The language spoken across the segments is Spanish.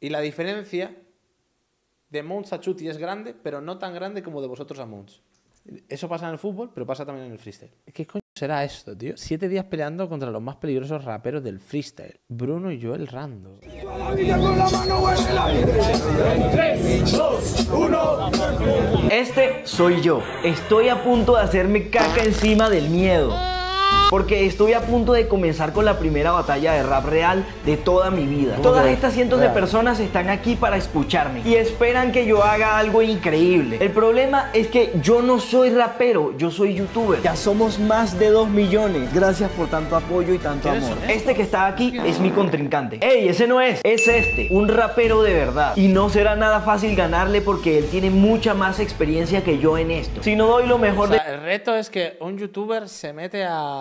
Y la diferencia de Mons a Chuti es grande, pero no tan grande como de vosotros a Mons. Eso pasa en el fútbol, pero pasa también en el freestyle. ¿Qué coño será esto, tío? Siete días peleando contra los más peligrosos raperos del freestyle. Bruno y Joel Rando. Este soy yo. Estoy a punto de hacerme caca encima del miedo. Porque estoy a punto de comenzar con la primera batalla de rap real de toda mi vida. Todas estas cientos de personas están aquí para escucharme y esperan que yo haga algo increíble. El problema es que yo no soy rapero, yo soy youtuber. Ya somos más de 2 millones. Gracias por tanto apoyo y tanto amor. Este que está aquí es mi contrincante. ¡Ey, ese no es! Es este, un rapero de verdad. Y no será nada fácil ganarle porque él tiene mucha más experiencia que yo en esto. Si no doy lo O mejor sea, el reto es que un youtuber se mete a,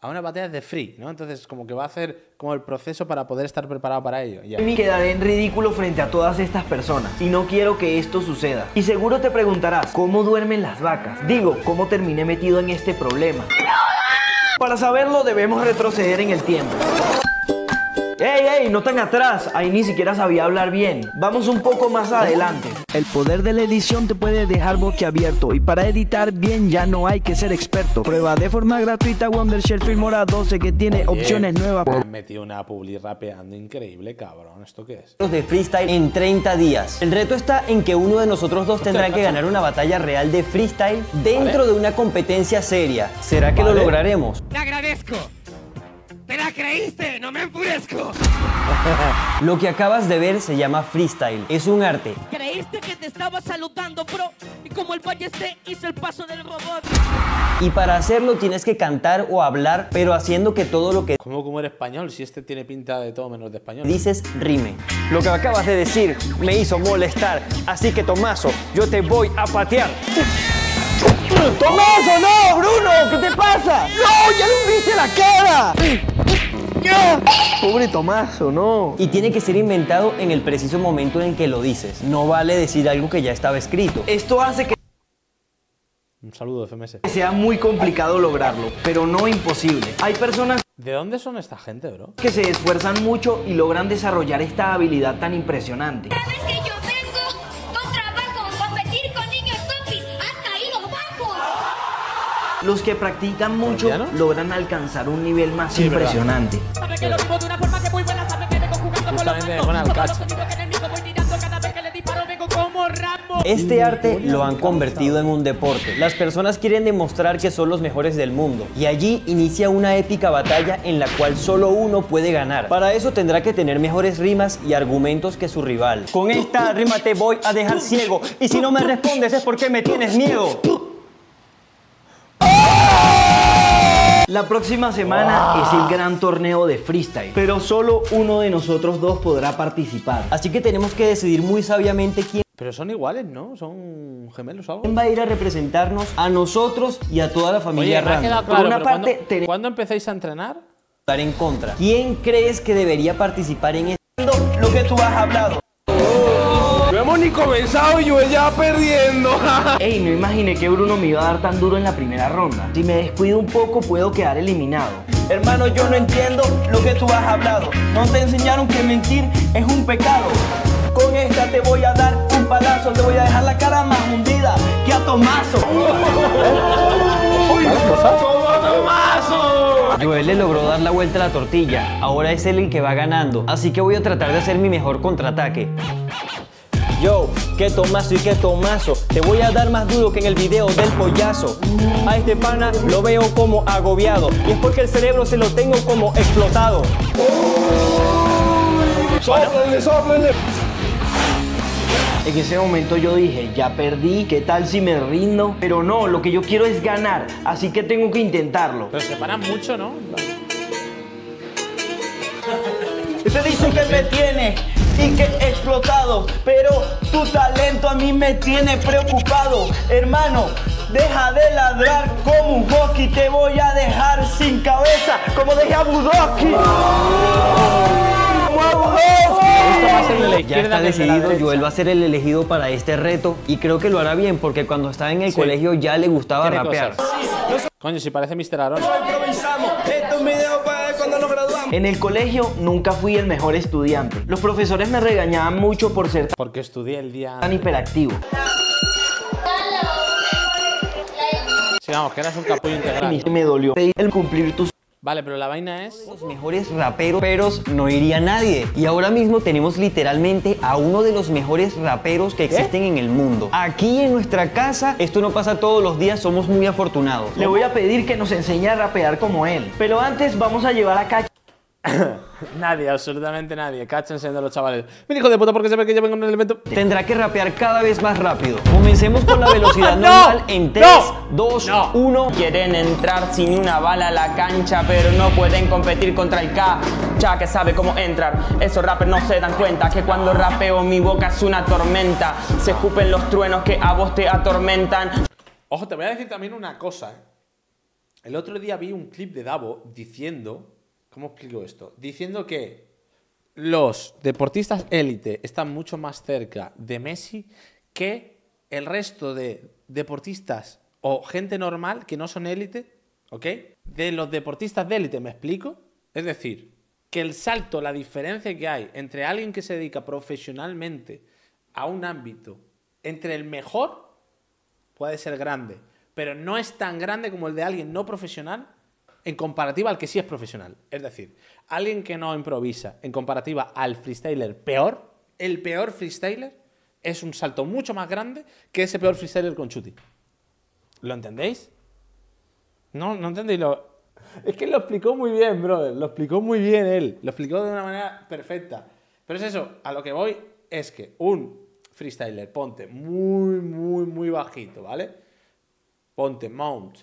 a una batalla de free, ¿no? Entonces, como que va a hacer como el proceso para poder estar preparado para ello. Ya. mí quedaré en ridículo frente a todas estas personas y no quiero que esto suceda. Y seguro te preguntarás, ¿cómo duermen las vacas? Digo, ¿cómo terminé metido en este problema? Para saberlo debemos retroceder en el tiempo. ¡Ey, ey! No tan atrás. Ahí ni siquiera sabía hablar bien. Vamos un poco más adelante. El poder de la edición te puede dejar boquiabierto. Y para editar bien ya no hay que ser experto. Prueba de forma gratuita Wondershare Filmora 12 que tiene opciones nuevas. Me han metido una publi rapeando increíble, cabrón. ¿Esto qué es? de freestyle en 30 días. El reto está en que uno de nosotros dos tendrá que ganar una batalla real de freestyle dentro de una competencia seria. ¿Será que lo lograremos? Te agradezco. Te la creíste, no me enfurezco. Lo que acabas de ver se llama freestyle. Es un arte. Creíste que te estaba saludando, bro. Y como el balleste hizo el paso del robot. Y para hacerlo tienes que cantar o hablar, pero haciendo que todo lo que ¿Cómo como eres español? Si este tiene pinta de todo menos de español. dices rime. Lo que acabas de decir me hizo molestar, así que Tomaso, yo te voy a patear. ¡Tomaso, no, Bruno! ¿Qué te pasa? ¡No, ya le viste la cara! Pobre Tomaso, no. Y tiene que ser inventado en el preciso momento en que lo dices. No vale decir algo que ya estaba escrito. Esto hace que Un saludo, FMS. sea muy complicado lograrlo, pero no imposible. Hay personas ¿De dónde son esta gente, bro? que se esfuerzan mucho y logran desarrollar esta habilidad tan impresionante. Los que practican mucho ¿Colombianos? logran alcanzar un nivel más Sí, impresionante. Este arte lo han convertido en un deporte. Las personas quieren demostrar que son los mejores del mundo. Y allí inicia una épica batalla en la cual solo uno puede ganar. Para eso tendrá que tener mejores rimas y argumentos que su rival. Con esta rima te voy a dejar ciego, y si no me respondes es porque me tienes miedo. La próxima semana es el gran torneo de freestyle, pero solo uno de nosotros dos podrá participar. Así que tenemos que decidir muy sabiamente quién Pero son iguales, ¿no? ¿Son gemelos o algo? va a ir a representarnos a nosotros y a toda la familia Oye, me ha Por una parte, ¿cuándo, ¿cuándo empezáis a entrenar? estar en contra. ¿Quién crees que debería participar en esto? Lo que tú has hablado. Ni comenzado y yo ya perdiendo. Ey, no imaginé que Bruno me iba a dar tan duro en la primera ronda. Si me descuido un poco, puedo quedar eliminado. Hermano, yo no entiendo lo que tú has hablado. No te enseñaron que mentir es un pecado. Con esta te voy a dar un palazo, te voy a dejar la cara más hundida que a Tomaso. Joel le logró dar la vuelta a la tortilla. Ahora es él el que va ganando. Así que voy a tratar de hacer mi mejor contraataque. Yo, que Tomaso y que Tomaso, te voy a dar más duro que en el video del pollazo. A este pana lo veo como agobiado y es porque el cerebro se lo tengo como explotado. Sóplenle, sóplenle. En ese momento yo dije, ya perdí, ¿qué tal si me rindo? Pero no, lo que yo quiero es ganar, así que tengo que intentarlo. Pero se paran mucho, ¿no? Usted dice que me tiene y que he explotado, pero tu talento a mí me tiene preocupado. Hermano, deja de ladrar como un hockey, te voy a dejar sin cabeza, como dejé a Budoki. Como a Budoki. Esto va a ser de la Ya está decidido. Joel va a ser el elegido para este reto y creo que lo hará bien porque cuando estaba en el colegio ya le gustaba rapear. cosas. Coño, si parece Mr. Aaron. Improvisamos, esto es un video para nos graduamos. En el colegio nunca fui el mejor estudiante. Los profesores me regañaban mucho por ser Porque estudié el día... tan hiperactivo. Sí, vamos, que eras un capullo integral. Y me dolió el cumplir tus Vale, pero la vaina es... Los mejores raperos peros no iría nadie. Y ahora mismo tenemos literalmente a uno de los mejores raperos que existen en el mundo. Aquí en nuestra casa, esto no pasa todos los días, somos muy afortunados. Le voy a pedir que nos enseñe a rapear como él. Pero antes vamos a llevar a Cacha Nadie, absolutamente nadie. Cacha enseñando a los chavales. Mira, hijo de puta, porque se ve que yo vengo en el evento. Tendrá que rapear cada vez más rápido. Comencemos con la velocidad No, normal en 3, no, 2, no. 1. Quieren entrar sin una bala a la cancha, pero no pueden competir contra el K. que sabe cómo entrar. Esos rappers no se dan cuenta que cuando rapeo mi boca es una tormenta. Se escupen los truenos que a vos te atormentan. Ojo, te voy a decir también una cosa. ¿eh? El otro día vi un clip de Davo diciendo. ¿Cómo explico esto? Diciendo que los deportistas élite están mucho más cerca de Messi que el resto de deportistas o gente normal que no son élite, ¿ok? De los deportistas de élite, ¿me explico? Es decir, que el salto, la diferencia que hay entre alguien que se dedica profesionalmente a un ámbito, entre el mejor puede ser grande, pero no es tan grande como el de alguien no profesional en comparativa al que sí es profesional. Es decir, alguien que no improvisa en comparativa al freestyler peor, el peor freestyler es un salto mucho más grande que ese peor freestyler con Chuti. ¿Lo entendéis? No, no entendéis. Es que lo explicó muy bien, brother. Lo explicó muy bien él. Lo explicó de una manera perfecta. Pero es eso, a lo que voy es que un freestyler, ponte muy, muy, muy bajito, ¿vale? Ponte mount.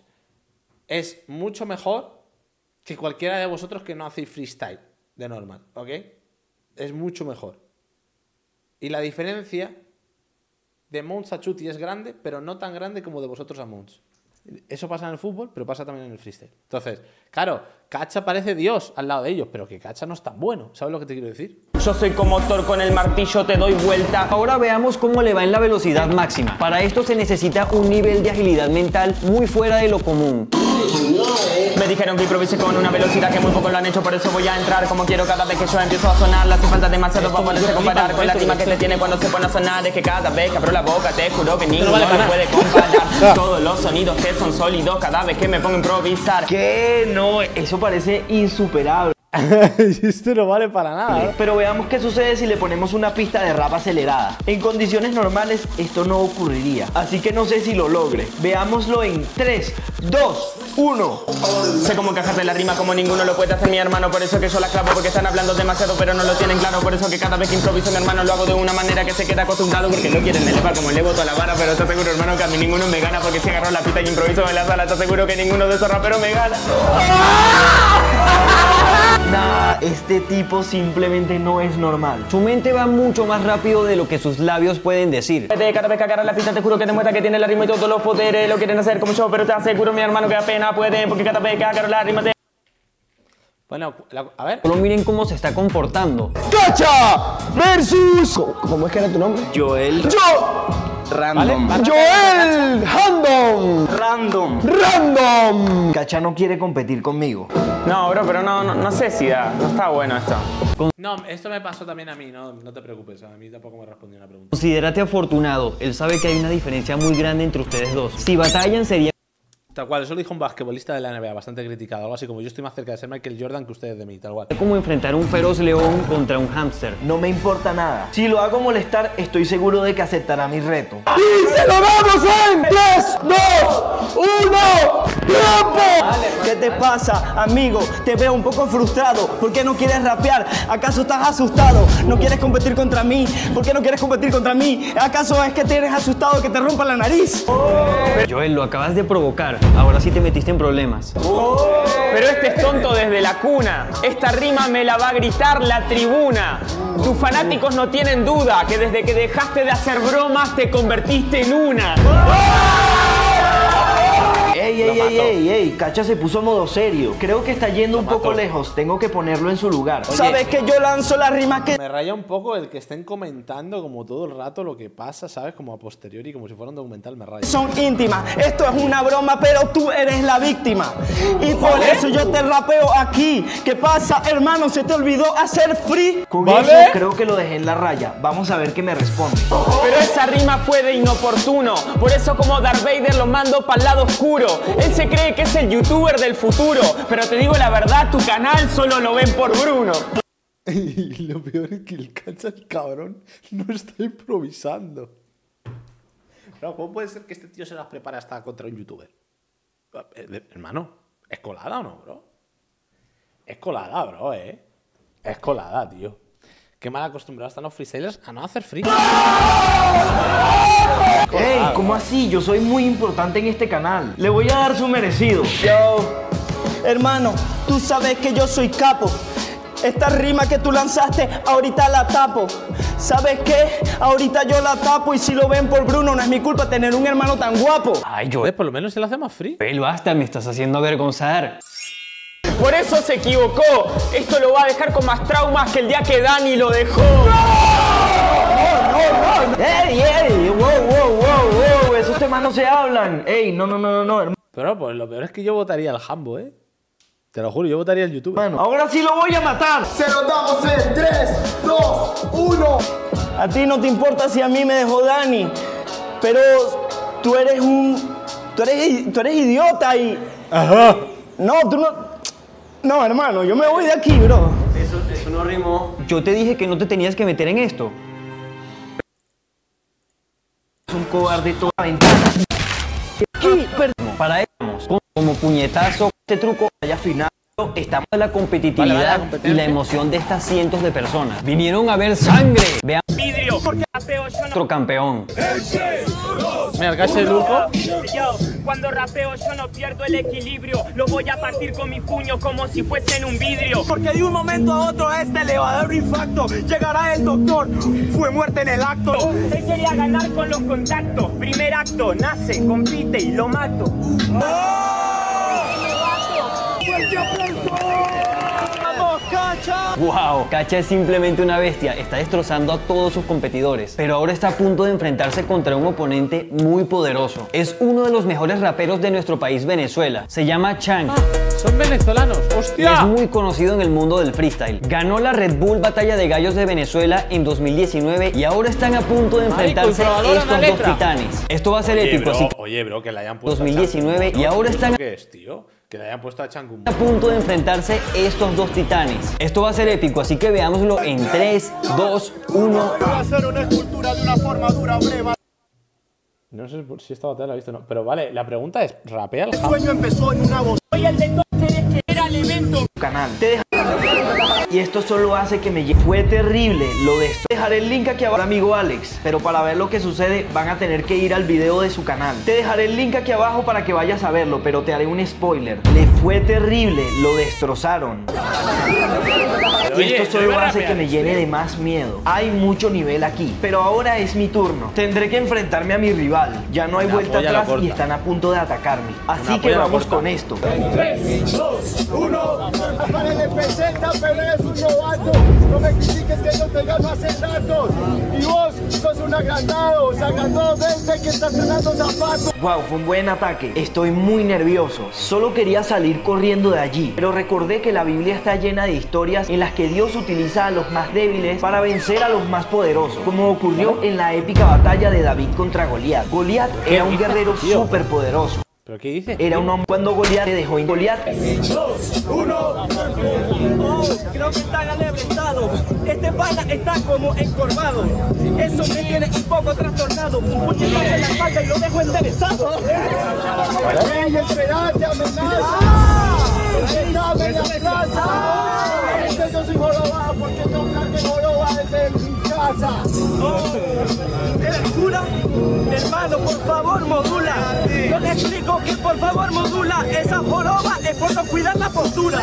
Es mucho mejor que cualquiera de vosotros que no hacéis freestyle de normal, ¿ok? Es mucho mejor. Y la diferencia de Mount a Chuti es grande, pero no tan grande como de vosotros a Mount. Eso pasa en el fútbol, pero pasa también en el freestyle. Entonces, claro, Cacha parece Dios al lado de ellos, pero que Cacha no es tan bueno. ¿Sabes lo que te quiero decir? Yo soy como Thor con el martillo, te doy vuelta. Ahora veamos cómo le va en la velocidad máxima. Para esto se necesita un nivel de agilidad mental muy fuera de lo común. Me dijeron que improvise con una velocidad que muy pocos lo han hecho, por eso voy a entrar como quiero cada vez que yo empiezo a sonar. La hace falta demasiado para poderse comparar con la rima que te tiene cuando se pone a sonar. Es que cada vez que abro la boca te juro que ninguno vale me puede comparar. Todos los sonidos que son sólidos cada vez que me pongo a improvisar. ¿Qué? No, eso parece insuperable. Esto no vale para nada. ¿eh? Pero veamos qué sucede si le ponemos una pista de rap acelerada. En condiciones normales esto no ocurriría, así que no sé si lo logre. Veámoslo en 3, 2, 1. Sé cómo encajarte la rima como ninguno lo puede hacer mi hermano, por eso que yo la clavo porque están hablando demasiado pero no lo tienen claro, por eso que cada vez que improviso mi hermano lo hago de una manera que se queda acostumbrado porque no quieren elevar como elevo toda la vara, pero está seguro hermano que a mí ninguno me gana porque si agarro la pista y improviso en la sala, está seguro que ninguno de esos raperos me gana. Nah, este tipo simplemente no es normal. Su mente va mucho más rápido de lo que sus labios pueden decir. De cada vez que agarra la pista te juro que demuestra que tiene la rima y todos los poderes lo quieren hacer como yo, pero te aseguro mi hermano que apenas pueden porque cada vez que agarro la rima te Bueno, la- a ver. Solo miren cómo se está comportando. ¡Cacha! Versus. ¿Cómo es que era tu nombre? Joel. Yo. Random. Vale, Joel. Random. Random. Random. Cacha no quiere competir conmigo. No, bro, pero no, no, no sé si da, no está bueno esto. No, esto me pasó también a mí, no, no te preocupes. A mí tampoco me respondió una pregunta. Considérate afortunado. Él sabe que hay una diferencia muy grande entre ustedes dos. Si batallan sería Tal cual, eso lo dijo un basquetbolista de la NBA, bastante criticado. Algo así como yo estoy más cerca de ser Michael Jordan que ustedes de mí, tal cual. como enfrentar un feroz león contra un hámster. No me importa nada. Si lo hago molestar, estoy seguro de que aceptará mi reto. ¡Y se lo damos en 3, 2, 1, ¡Tiempo! ¿Qué te pasa, amigo? Te veo un poco frustrado. ¿Por qué no quieres rapear? ¿Acaso estás asustado? ¿No quieres competir contra mí? ¿Por qué no quieres competir contra mí? ¿Acaso es que tienes asustado que te rompa la nariz? Joel, lo acabas de provocar. Ahora sí te metiste en problemas. Pero este es tonto desde la cuna. Esta rima me la va a gritar la tribuna. Tus fanáticos no tienen duda que desde que dejaste de hacer bromas te convertiste en una. Ey, ey, ey, ey, ey, Cacha se puso modo serio. Creo que está yendo un poco lejos. Tengo que ponerlo en su lugar. Sabes que yo lanzo las rimas que Me raya un poco el que estén comentando como todo el rato lo que pasa, ¿sabes? Como a posteriori, como si fuera un documental, me raya. son íntimas. Esto es una broma, pero tú eres la víctima. Y por eso yo te rapeo aquí. ¿Qué pasa, hermano? ¿Se te olvidó hacer free? Con ¿Vale? eso creo que lo dejé en la raya. Vamos a ver qué me responde. Pero esa rima fue de inoportuno. Por eso como Darth Vader lo mando para el lado oscuro. Él se cree que es el youtuber del futuro. Pero te digo la verdad, tu canal solo lo ven por Bruno. Y lo peor es que el cacha, el cabrón, no está improvisando. Pero ¿cómo puede ser que este tío se las prepara hasta contra un youtuber? Eh, Hermano, ¿es colada o no, bro? Es colada, bro, ¿eh? Es colada, tío. Qué mal acostumbrados están los freestylers a no hacer free. Ey, ¿cómo así? Yo soy muy importante en este canal. Le voy a dar su merecido. Yo, hermano, tú sabes que yo soy capo. Esta rima que tú lanzaste, ahorita la tapo. ¿Sabes qué? Ahorita yo la tapo y si lo ven por Bruno, no es mi culpa tener un hermano tan guapo. Ay, yo. Joder, por lo menos se lo hace más free. Joel, basta, me estás haciendo avergonzar. Por eso se equivocó. Esto lo va a dejar con más traumas que el día que Dani lo dejó. ¡Ey, ey! ¡Wow, wow, wow, wow! Esos temas no se hablan. ¡Ey, no, no, no, no, no, hermano! Pero pues lo peor es que yo votaría al Hambo, ¿eh? Te lo juro, yo votaría al youtuber. Ahora sí lo voy a matar. Se lo damos en 3, 2, 1. A ti no te importa si a mí me dejó Dani, pero tú eres un. Tú eres, tú eres idiota y. Ajá. No, tú no. No, hermano, yo me voy de aquí, bro. Eso, eso no rimó. Yo te dije que no te tenías que meter en esto. Es un cobarde toda ventana. Aquí, per- Para eso, como, como puñetazo, este truco Vaya final. estamos en la competitividad Vale, vale, la y la emoción de estas cientos de personas. Vinieron a ver sangre. Vidrio, porque rapeo yo no... Otro campeón. Me alcanza el lujo. Cuando rapeo yo no pierdo el equilibrio. Lo voy a partir con mi puño como si fuese en un vidrio. Porque de un momento a otro este elevador infarto. Llegará el doctor. Fue muerte en el acto. Él quería ganar con los contactos. Primer acto, nace, compite y lo mato. ¡Fuerte aplauso! ¡Wow! Cacha es simplemente una bestia, está destrozando a todos sus competidores, pero ahora está a punto de enfrentarse contra un oponente muy poderoso. Es uno de los mejores raperos de nuestro país Venezuela, se llama Chang. Ah, son venezolanos, hostia. Es muy conocido en el mundo del freestyle. Ganó la Red Bull Batalla de Gallos de Venezuela en 2019 y ahora están a punto de enfrentarse Ay, estos dos titanes. Esto va a ser épico. Bro, oye, bro, que la hayan puesto 2019 a Chang, y ahora están... ¿Qué es, tío? Que le hayan puesto a Changu. a punto de enfrentarse estos dos titanes. Esto va a ser épico, así que veámoslo en 3, 2, 1. No sé si esta batalla la he visto o no. Pero vale, la pregunta es: ¿rapea el Hambo? Soy el de Tóxeres que era el evento Canal. Te deja- Y esto solo hace que me lle- Fue terrible lo de esto. Dejaré el link aquí abajo, amigo Alex. Pero para ver lo que sucede, van a tener que ir al video de su canal. Te dejaré el link aquí abajo para que vayas a verlo, pero te haré un spoiler. Le fue terrible, lo destrozaron. Y esto solo hace que me llene de más miedo. Hay mucho nivel aquí, pero ahora es mi turno. Tendré que enfrentarme a mi rival. Ya no hay vuelta atrás y están a punto de atacarme. Así que vamos con esto. Para presenta, pero eres un novato. No me critiques que no te gano hace rato. Y vos sos un agrandado. Sacando desde que estás ganando zapatos. Wow, fue un buen ataque. Estoy muy nervioso. Solo quería salir corriendo de allí. Pero recordé que la Biblia está llena de historias en las que Dios utiliza a los más débiles para vencer a los más poderosos. Como ocurrió en la épica batalla de David contra Goliat. Goliat era un guerrero súper poderoso. ¿Pero qué dices? Era un hombre cuando Goliat le dejó en Goliat. Creo que está alebrestado. Este pana está como encorvado. Eso me tiene un poco trastornado. Un puñetazo en la espalda y lo dejo enderezado. Ey, esperate, amenaza. Dame la plaza. Porque yo soy jorobado. Porque yo cargue joroba desde mi casa. ¿Eres cura? Hermano, por favor, modula. Yo te explico que por favor modula. Esa joroba es por no cuidar la postura.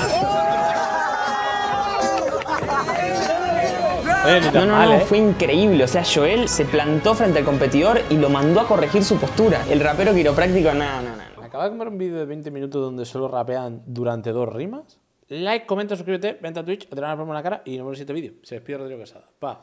No, no, no, fue increíble. O sea, Joel se plantó frente al competidor y lo mandó a corregir su postura. El rapero quiropráctico, no, no, no. La acaba de comer un vídeo de 20 minutos donde solo rapean durante dos rimas. Like, comenta, suscríbete, vente a Twitch, a tener una broma en la cara y nos vemos en el siguiente vídeo. Se despide Rodrigo Casada. Pa.